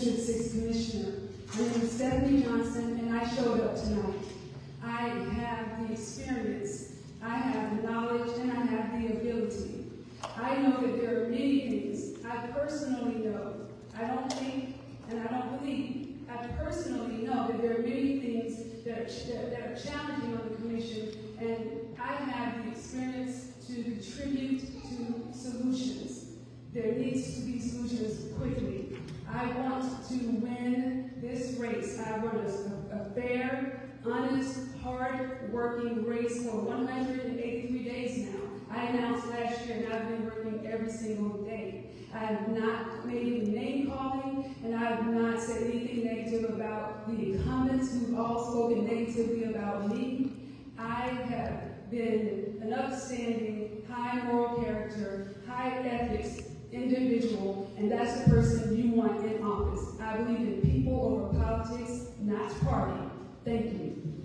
commissioner. My name is Stephanie Johnson, and I showed up tonight. I have the experience, I have the knowledge, and I have the ability. I know that there are many things I personally know. I don't think, and I don't believe, I personally know that there are many things that are, that are challenging on the commission, and I have the experience to contribute to solutions. There needs to be solutions quickly. I want to win this race. I run a, fair, honest, hard-working race for 183 days now. I announced last year, and I've been working every single day. I have not made any name calling, and I have not said anything negative about the incumbents who've all spoken negatively about me. I have been an upstanding, high moral character, high ethics individual, and that's the person you want in office. Party. Thank you.